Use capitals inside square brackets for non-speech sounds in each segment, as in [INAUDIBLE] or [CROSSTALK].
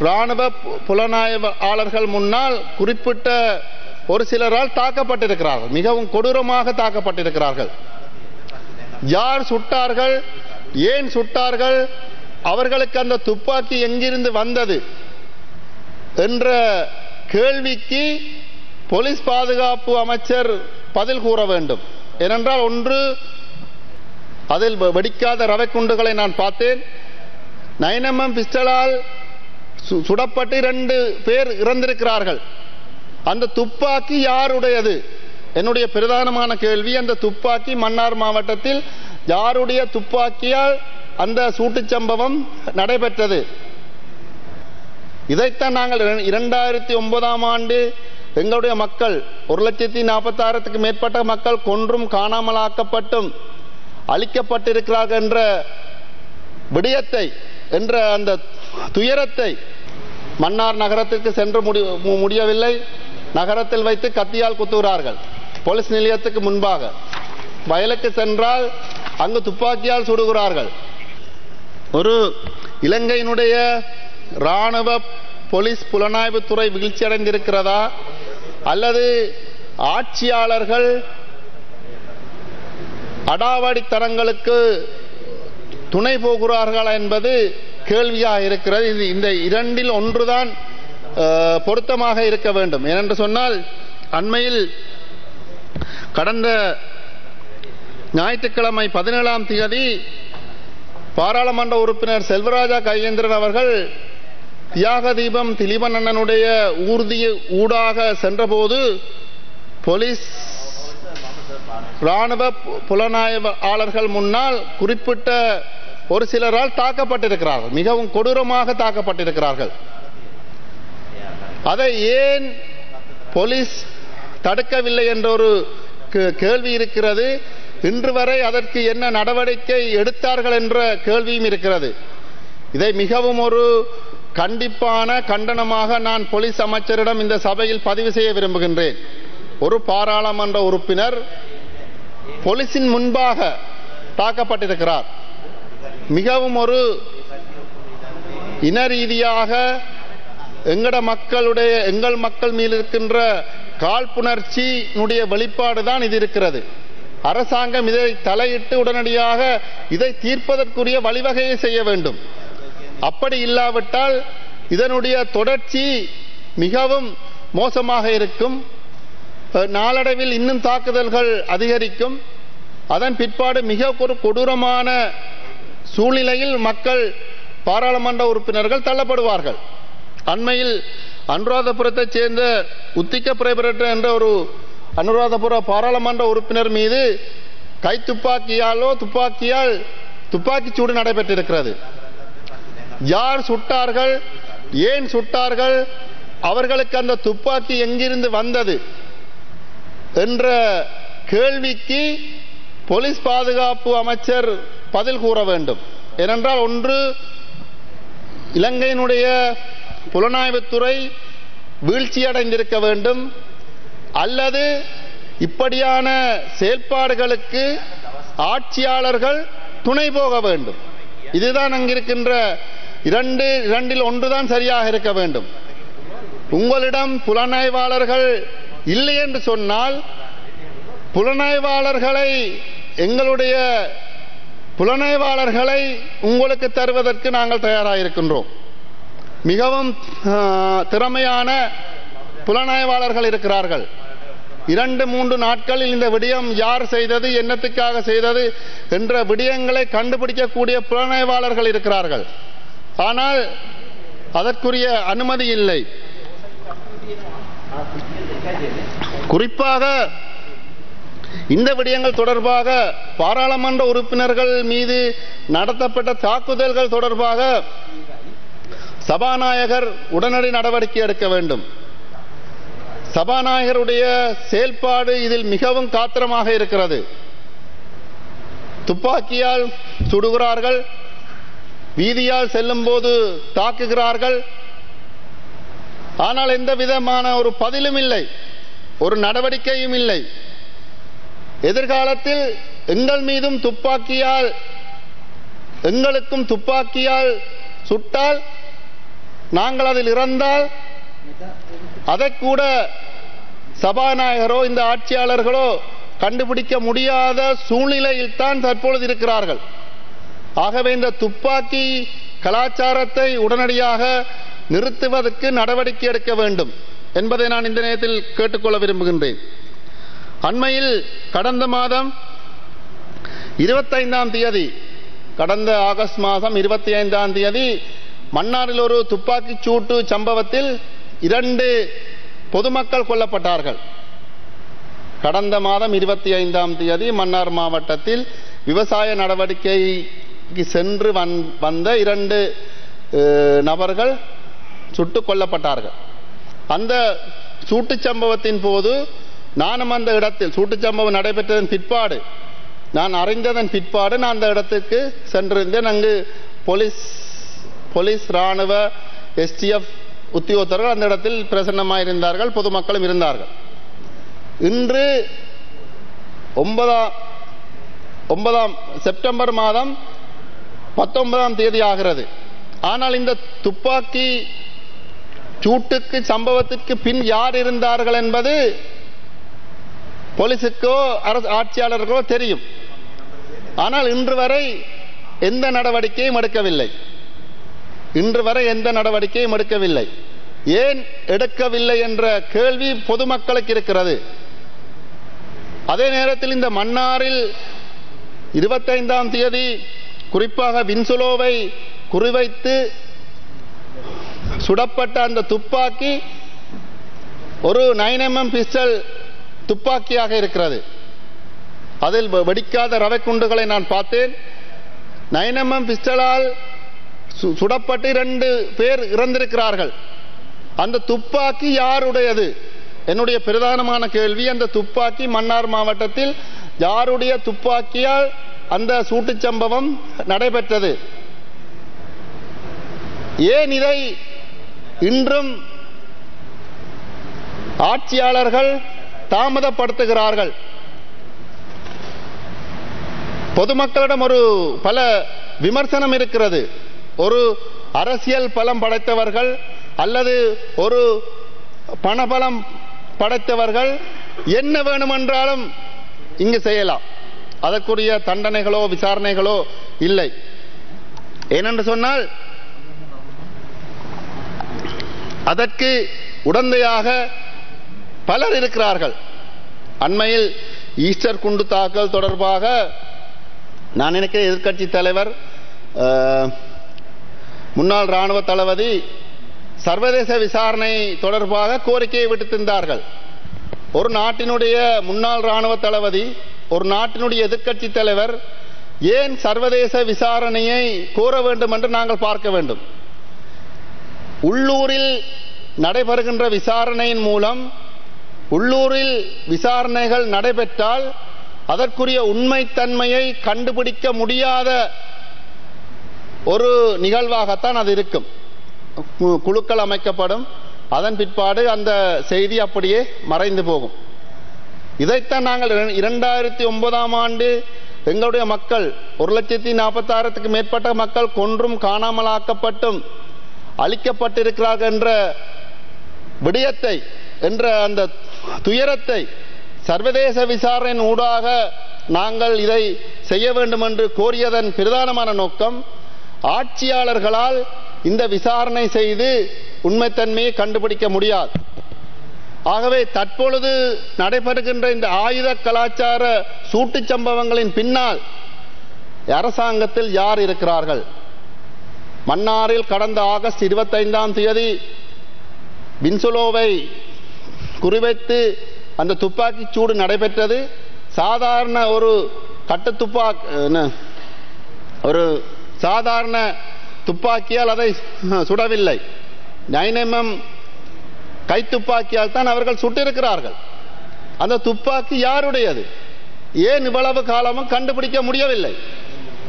இராணுவ பு- புலனாய்வாளர்கள் முன்னால் குறிப்பிட்ட ஒரு சிலரால் தாக்கப்பட்டிருக்கிறார்கள். மிகவும் கொடூரமாக தாக்கப்பட்டிருக்கிறார்கள். யார் சுட்டார்கள்? ஏன் சுட்டார்கள்? அவர்களுக்கு அந்த துப்பாக்கி எங்கிருந்து வந்தது? என்ற கேள்விக்கு போலீஸ் பாதுகாப்பு அமைச்சர் பதில் கூற வேண்டும். ஏனென்றால் ஒன்று அதில் வெடிக்காத ரவை குண்டுகளை நான் பார்த்தேன் நைனமம் பிஸ்டலால் சுடப்பட்டு இரண்டு பேர் இறந்திருக்கிறார்கள். அந்த துப்பாக்கி யாருடையது? என்னுடைய பிரதானமான கேள்வி. அந்த துப்பாக்கி மன்னார் மாவட்டத்தில் யாருடைய துப்பாக்கியால் அந்த சூட்டுச் சம்பவம் நடைபெற்றது? இதைத்தான் நாங்கள் இரண்டாயிரத்தி ஒன்பதாம் ஆண்டு எங்களுடைய மக்கள் ஒரு லட்சத்தி நாற்பத்தாயிரத்துக்கு மேற்பட்ட மக்கள் கொன்றும் காணாமலாக்கப்பட்டும் அழிக்கப்பட்டிருக்கிறார்கள் என்ற விடயத்தை என்ற அந்த துயரத்தை மன்னார் நகரத்திற்கு சென்று மு- முடியவில்லை. நகரத்தில் வைத்து கத்தியால் குத்துகிறார்கள். போலீஸ் நிலையத்துக்கு முன்பாக. வயலுக்கு சென்றால் அங்கு துப்பாக்கியால் சுடுகிறார்கள். ஒரு இலங்கையினுடைய இராணுவ போலீஸ் புலனாய்வுத்துறை வீழ்ச்சியடைந்திருக்கிறதா அல்லது ஆட்சியாளர்கள் அடாவடித்தனங்களுக்கு துணை போகிறார்களா என்பது கேள்வியாக இருக்கிறது. இது இந்த இரண்டில் ஒன்றுதான் பொருத்தமாக இருக்க வேண்டும். ஏனென்று சொன்னால் அண்மையில் கடந்த ஞாயிற்றுக்கிழமை பதினேழாம் தேதி பாராளுமன்ற உறுப்பினர் செல்வராஜா கையேந்திரன் அவர்கள் தியாக தீபம் திலீபன் அண்ணனுடைய ஊர்தி ஊடாக சென்றபோது போலீஸ் இராணுவ புலனாய்வாளர்கள் முன்னால் குறிப்பிட்ட ஒரு சிலரால் தாக்கப்பட்டிருக்கிறார்கள். மிகவும் கொடூரமாக தாக்கப்பட்டிருக்கிறார்கள். அதை ஏன் போலீஸ் தடுக்கவில்லை என்ற ஒரு கே- கேள்வி இருக்கிறது. இன்று வரை அதற்கு என்ன நடவடிக்கை எடுத்தார்கள் என்ற கேள்வியும் இருக்கிறது. இதை மிகவும் ஒரு கண்டிப்பான கண்டனமாக நான் போலீஸ் அமைச்சரிடம் இந்த சபையில் பதிவு செய்ய விரும்புகின்றேன். ஒரு பாராளுமன்ற உறுப்பினர் போலீசின் முன்பாக தாக்கப்பட்டிருக்கிறார். மிகவும் ஒரு இன ரீதியாக எங்கட மக்களுடைய எங்கள் மக்கள் மீது இருக்கின்ற காழ்ப்புணர்ச்சியினுடைய வெளிப்பாடு தான் இது இருக்கிறது. அரசாங்கம் இதை தலையிட்டு உடனடியாக இதை தீர்ப்பதற்குரிய வழிவகையை செய்ய வேண்டும். அப்படி இல்லாவிட்டால் இதனுடைய தொடர்ச்சி மிகவும் மோசமாக இருக்கும். நாளடைவில் இன்னும் தாக்குதல்கள் அதிகரிக்கும். அதன் பிற்பாடு மிக ஒரு கொடூரமான சூழ்நிலையில் மக்கள் பாராளுமன்ற உறுப்பினர்கள் தள்ளப்படுவார்கள். அண்மையில் அனுராதபுரத்தைச் சேர்ந்த உத்திக்க பிரபரட்ட என்ற ஒரு அனுராதபுர பாராளுமன்ற உறுப்பினர் மீது கைத்துப்பாக்கியாலோ துப்பாக்கியால் துப்பாக்கி சூடு நடைபெற்றிருக்கிறது. யார் சுட்டார்கள் ஏன் சுட்டார்கள் அவர்களுக்கு அந்த துப்பாக்கி எங்கிருந்து வந்தது என்ற கேள்விக்கு போலீஸ் பாதுகாப்பு அமைச்சர் பதில் கூற வேண்டும். ஏனென்றால் ஒன்று இலங்கையினுடைய புலனாய்வுத்துறை வீழ்ச்சியடைந்திருக்க வேண்டும். அல்லது இப்படியான செயல்பாடுகளுக்கு ஆட்சியாளர்கள் துணை போக வேண்டும். இதுதான் அங்கிருக்கின்ற இரண்டு இரண்டில் ஒன்றுதான் சரியாக இருக்க வேண்டும். உங்களிடம் புலனாய்வாளர்கள் இல்லை என்று சொன்னால் புலனாய்வாளர்களை எங்களுடைய புலனாய்வாளர்களை உங்களுக்கு தருவதற்கு நாங்கள் தயாராக இருக்கின்றோம் மிகவும் திறமையான புலனாய்வாளர்கள் இருக்கிறார்கள். இரண்டு மூன்று நாட்களில் இந்த விடயம் யார் செய்தது என்னத்துக்காக செய்தது என்ற விடயங்களை கண்டுபிடிக்கக்கூடிய புலனாய்வாளர்கள் இருக்கிறார்கள். ஆனால் அதற்குரிய அனுமதி இல்லை. குறிப்பாக இந்த விடயங்கள் தொடர்பாக பாராளுமன்ற உறுப்பினர்கள் மீது நடத்தப்பட்ட தாக்குதல்கள் தொடர்பாக சபாநாயகர் உடனடி நடவடிக்கை எடுக்க வேண்டும். சபாநாயகருடைய செயல்பாடு இதில் மிகவும் காத்திரமாக இருக்கிறது. துப்பாக்கியால் சுடுகிறார்கள் வீதியால் செல்லும் போது தாக்குகிறார்கள். ஆனால் எந்த விதமான ஒரு பதிலும் இல்லை ஒரு நடவடிக்கையும் இல்லை. எதிர்காலத்தில் எங்கள் மீதும் துப்பாக்கியால் எங்களுக்கும் துப்பாக்கியால் சுட்டால் நாங்கள் அதில் இறந்தால் அதை கூட சபாநாயகரோ இந்த ஆட்சியாளர்களோ கண்டுபிடிக்க முடியாத சூழ்நிலையில் தான் தற்பொழுது இருக்கிறார்கள். ஆகவே இந்த துப்பாக்கி கலாச்சாரத்தை உடனடியாக நிறுத்துவதற்கு நடவடிக்கை எடுக்க வேண்டும் என்பதை நான் இந்த நேரத்தில் கேட்டுக்கொள்ள விரும்புகின்றேன். அண்மையில் கடந்த மாதம் இருபத்தைந்தாம் தேதி கடந்த ஆகஸ்ட் மாதம் இருபத்தி ஐந்தாம் தேதி மன்னாரில் ஒரு துப்பாக்கிச் சூட்டு சம்பவத்தில் இரண்டு பொதுமக்கள் கொல்லப்பட்டார்கள். கடந்த மாதம் இருபத்தி ஐந்தாம் தேதி மன்னார் மாவட்டத்தில் விவசாய நடவடிக்கைக்கு சென்று வந்- வந்த இரண்டு நபர்கள் சுட்டுக் கொல்லப்பட்டார்கள். அந்த சூட்டுச் சம்பவத்தின் போது நானும் அந்த இடத்தில் சூட்டுச் சம்பவம் நடைபெற்றதன் பிற்பாடு நான் அறிந்ததன் பிற்பாடு நான் அந்த இடத்துக்கு சென்றிருந்தேன். அங்கு போலீஸ் போலீஸ் ராணுவ எஸ்டிஎஃப் உத்தியோகத்தர்கள் அந்த இடத்தில் பிரசன்னமாக இருந்தார்கள் பொதுமக்களும் இருந்தார்கள். இன்று ஒன்பதாம் ஒன்பதாம் செப்டம்பர் மாதம் பத்தொன்பதாம் தேதி ஆகிறது. ஆனால் இந்த துப்பாக்கி சூட்டுக்கு சம்பவத்திற்கு பின் யார் இருந்தார்கள் என்பது போலீஸுக்கோ அரசு ஆட்சியாளருக்கோ தெரியும். ஆனால் இன்று வரை எந்த நடவடிக்கையும் எடுக்கவில்லை. இன்று வரை எந்த நடவடிக்கையும் எடுக்கவில்லை. ஏன் எடுக்கவில்லை என்ற கேள்வி பொதுமக்களுக்கு இருக்கிறது. அதே நேரத்தில் இந்த மன்னாரில் இருபத்தைந்தாம் தேதி குறிப்பாக வின்சுலோவை குறிவைத்து சுடப்பட்ட அந்த துப்பாக்கி ஒரு நைன் எம்எம் பிஸ்டல் துப்பாக்கியாக இருக்கிறது. அதில் வெடிக்காத ரவை குண்டுகளை நான் பார்த்தேன். நைன் எம்எம் பிஸ்டலால் சு- சுடப்பட்டு இரண்டு பேர் இறந்திருக்கிறார்கள். அந்த துப்பாக்கி யாருடையது? என்னுடைய பிரதானமான கேள்வி. அந்த துப்பாக்கி மன்னார் மாவட்டத்தில் யாருடைய துப்பாக்கியால் அந்த சூட்டுச் சம்பவம் நடைபெற்றது? ஏன் இதை இன்றும் ஆட்சியாளர்கள் தாமதப்படுத்துகிறார்கள். பொதுமக்களிடம் ஒரு பல விமர்சனம் இருக்கிறது. ஒரு அரசியல் பலம் படைத்தவர்கள் அல்லது ஒரு பணபலம் படைத்தவர்கள் என்ன வேணுமென்றாலும் இங்கு செய்யலாம். அதற்குரிய தண்டனைகளோ விசாரணைகளோ இல்லை. ஏனென்று சொன்னால் அதற்கு உடந்தையாக பலர் இருக்கிறார்கள். அண்மையில் ஈஸ்டர் குண்டு தாக்கல் தொடர்பாக நான் நினைக்கிறேன் எதிர்க்கட்சி தலைவர் முன்னாள் ராணுவ தளபதி சர்வதேச விசாரணை தொடர்பாக கோரிக்கையை விடுத்திருந்தார்கள் ஒரு நாட்டினுடைய முன்னாள் ராணுவ தளபதி ஒரு நாட்டினுடைய எதிர்க்கட்சி தலைவர் ஏன் சர்வதேச விசாரணையை கோர வேண்டும் என்று நாங்கள் பார்க்க வேண்டும்? உள்ளூரில் நடைபெறுகின்ற விசாரணையின் மூலம் உள்ளூரில் விசாரணைகள் நடைபெற்றால் அதற்குரிய உண்மைத்தன்மையை கண்டுபிடிக்க முடியாத ஒரு நிகழ்வாகத்தான் அது இருக்கும். குழுக்கள் அமைக்கப்படும். அதன் பிற்பாடு அந்த செய்தி அப்படியே மறைந்து போகும். இதைத்தான் நாங்கள் இரண்டாயிரத்தி ஒன்பதாம் ஆண்டு எங்களுடைய மக்கள் ஒரு லட்சத்தி நாற்பத்தாயிரத்துக்கு மேற்பட்ட மக்கள் கொன்றும் காணாமலாக்கப்பட்டும் அழிக்கப்பட்டிருக்கிறார்கள் என்ற விடயத்தை என்ற அந்த துயரத்தை சர்வதேச விசாரணையின் ஊடாக நாங்கள் இதை செய்ய வேண்டும் என்று கோரியதன் பிரதானமான நோக்கம் ஆட்சியாளர்களால் இந்த விசாரணை செய்து உண்மைத்தன்மையை கண்டுபிடிக்க முடியாது. ஆகவே தற்பொழுது நடைபெறுகின்ற இந்த ஆயுத கலாச்சார சூட்டு சம்பவங்களின் பின்னால் அரசாங்கத்தில் யார் இருக்கிறார்கள்? மன்னாரில் கடந்த ஆகஸ்ட் இருபத்தைந்தாம் தேதி வின்சுலோவை குறிவைத்து அந்த துப்பாக்கி சூடு நடைபெற்றது. சாதாரண ஒரு கட்ட துப்பாக்கி என்ன, ஒரு சாதாரண துப்பாக்கியால் அதை [LAUGHS] சுடவில்லை. நைனமம் கைத்துப்பாக்கியால் தான் அவர்கள் சுட்டிருக்கிறார்கள். அந்த துப்பாக்கி யாருடையது? ஏன் இவ்வளவு காலமும் கண்டுபிடிக்க முடியவில்லை?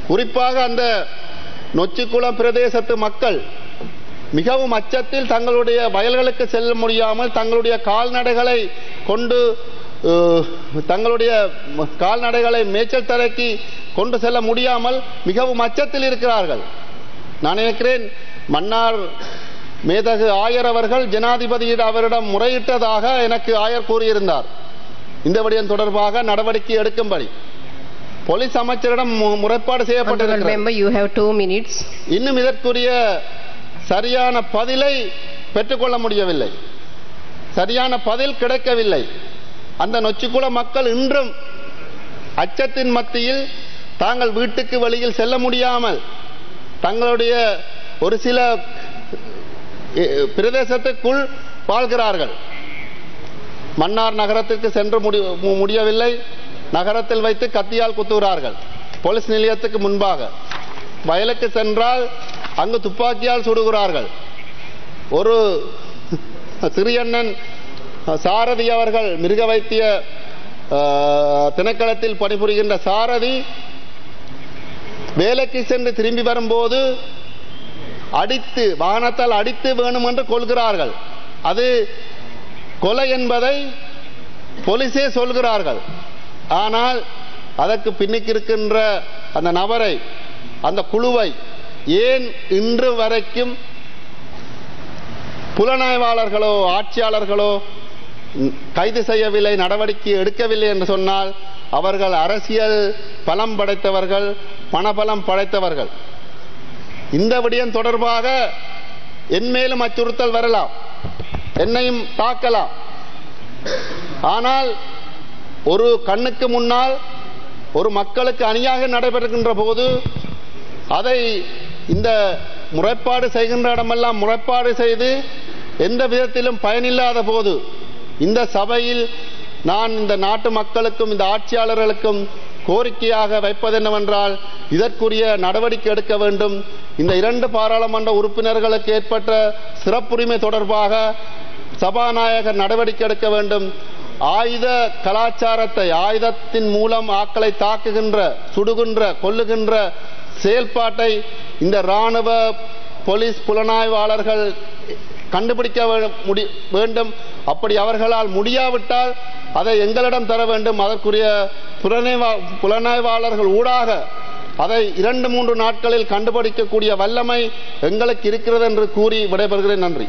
குறிப்பாக அந்த நொச்சிக்குளம் பிரதேசத்து மக்கள் மிகவும் அச்சத்தில் தங்களுடைய வயல்களுக்கு செல்ல முடியாமல் தங்களுடைய கால்நடைகளை கொண்டு தங்களுடைய கால்நடைகளை மேய்ச்சல் தரைக்கு கொண்டு செல்ல முடியாமல் மிகவும் அச்சத்தில் இருக்கிறார்கள். நான் நினைக்கிறேன் மன்னார் மேதகு ஆயர் அவர்கள் ஜனாதிபதியிடம் அவரிடம் முறையிட்டதாக எனக்கு ஆயர் கூறியிருந்தார். இந்த விடயம் தொடர்பாக நடவடிக்கை எடுக்கும்படி. போலீஸ் அமைச்சரிடம் முறைப்பாடு செய்யப்பட்டிருக்கிறது. இன்னும் இதற்குரிய சரியான பதிலை பெற்றுக்கொள்ள முடியவில்லை. சரியான பதில் கிடைக்கவில்லை. அந்த நொச்சிக்குள மக்கள் இன்றும் அச்சத்தின் மத்தியில் தாங்கள் வீட்டுக்கு வழியில் செல்ல முடியாமல் தங்களுடைய ஒரு சில பிரதேசத்துக்குள் வாழ்கிறார்கள். மன்னார் நகரத்திற்கு சென்று முடி மு- முடியவில்லை. நகரத்தில் வைத்து கத்தியால் குத்துகிறார்கள். போலீஸ் நிலையத்துக்கு முன்பாக. வயலுக்கு சென்றால் அங்கு துப்பாக்கியால் சுடுகிறார்கள். ஒரு சிறியண்ணன் சாரதி அவர்கள் மிருக வைத்திய திணைக்களத்தில் பணிபுரிகின்ற சாரதி வேலைக்கு சென்று திரும்பி வரும்போது அடித்து வாகனத்தால் அடித்து வேணும் என்று கொள்கிறார்கள். அது கொலை என்பதை போலீசே சொல்கிறார்கள். ஆனால் அதற்கு பின்னுக்கு இருக்கின்ற அந்த நபரை அந்த குழுவை ஏன் இன்று வரைக்கும் புலனாய்வாளர்களோ ஆட்சியாளர்களோ கைது செய்யவில்லை நடவடிக்கை எடுக்கவில்லை என்று சொன்னால் அவர்கள் அரசியல் பலம் படைத்தவர்கள் பணபலம் படைத்தவர்கள். இந்த விடயம் தொடர்பாக என்மேலும் அச்சுறுத்தல் வரலாம். என்னையும் தாக்கலாம். ஆனால் ஒரு கண்ணுக்கு முன்னால் ஒரு மக்களுக்கு அணியாக நடைபெறுகின்ற போது அதை இந்த முறைப்பாடு செய்கின்ற இடமெல்லாம் முறைப்பாடு செய்து எந்த விதத்திலும் பயனில்லாத போது இந்த சபையில் நான் இந்த நாட்டு மக்களுக்கும் இந்த ஆட்சியாளர்களுக்கும் கோரிக்கையாக வைப்பது என்னவென்றால் இதற்குரிய நடவடிக்கை எடுக்க வேண்டும். இந்த இரண்டு பாராளுமன்ற உறுப்பினர்களுக்கு ஏற்பட்ட சிறப்புரிமை தொடர்பாக சபாநாயகர் நடவடிக்கை எடுக்க வேண்டும். ஆயுத கலாச்சாரத்தை ஆயுதத்தின் மூலம் ஆக்களை தாக்குகின்ற சுடுகின்ற கொல்லுகின்ற செயல்பாட்டை இந்த ராணுவ போலீஸ் புலனாய்வாளர்கள் கண்டுபிடிக்க முடி- வேண்டும். அப்படி அவர்களால் முடியாவிட்டால் அதை எங்களிடம் தர வேண்டும். அதற்குரிய புலனாய்வா புலனாய்வாளர்கள் ஊடாக அதை இரண்டு மூன்று நாட்களில் கண்டுபிடிக்கக்கூடிய வல்லமை எங்களுக்கு இருக்கிறது என்று கூறி விடைபெறுகிறேன். நன்றி.